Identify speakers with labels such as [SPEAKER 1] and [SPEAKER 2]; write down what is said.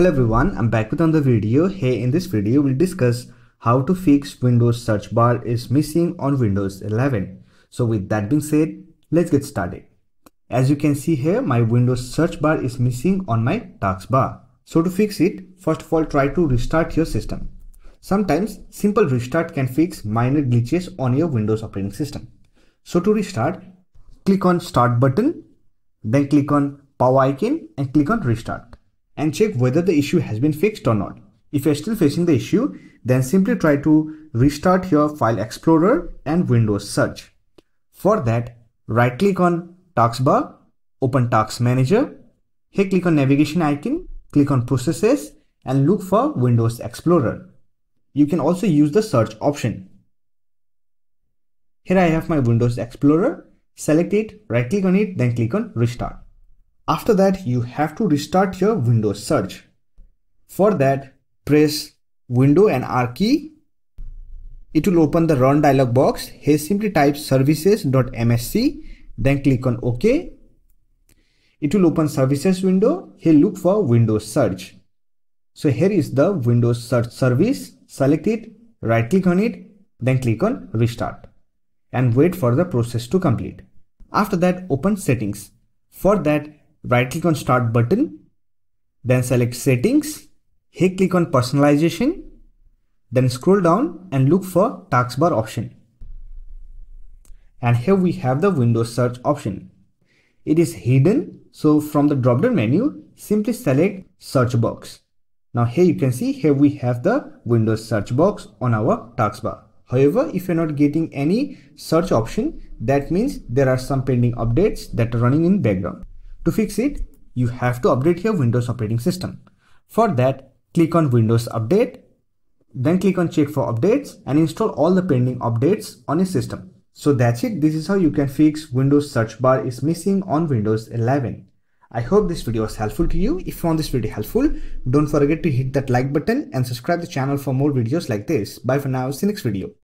[SPEAKER 1] Hello everyone, I'm back with another video. Hey, in this video, we'll discuss how to fix Windows search bar is missing on Windows 11. So with that being said, let's get started. As you can see here, my Windows search bar is missing on my taskbar. So to fix it, first of all, try to restart your system. Sometimes simple restart can fix minor glitches on your Windows operating system. So to restart, click on start button, then click on power icon and click on restart and check whether the issue has been fixed or not. If you're still facing the issue, then simply try to restart your file explorer and Windows search. For that, right click on taskbar, open task manager, here click on navigation icon, click on processes and look for Windows Explorer. You can also use the search option. Here I have my Windows Explorer. Select it, right click on it, then click on restart. After that, you have to restart your Windows search. For that, press Window and R key. It will open the run dialog box. Here simply type services.msc, then click on OK. It will open services window. Here look for Windows search. So here is the Windows search service. Select it, right click on it, then click on restart and wait for the process to complete. After that, open settings. For that, right click on start button, then select settings, here click on personalization, then scroll down and look for taskbar option. And here we have the Windows search option. It is hidden, so from the drop down menu, simply select search box. Now here you can see here we have the Windows search box on our taskbar. However, if you're not getting any search option, that means there are some pending updates that are running in background. To fix it, you have to update your Windows operating system. For that, click on Windows Update, then click on check for updates and install all the pending updates on your system. So that's it. This is how you can fix Windows search bar is missing on Windows 11. I hope this video was helpful to you. If you found this video helpful, don't forget to hit that like button and subscribe the channel for more videos like this. Bye for now. See you next video.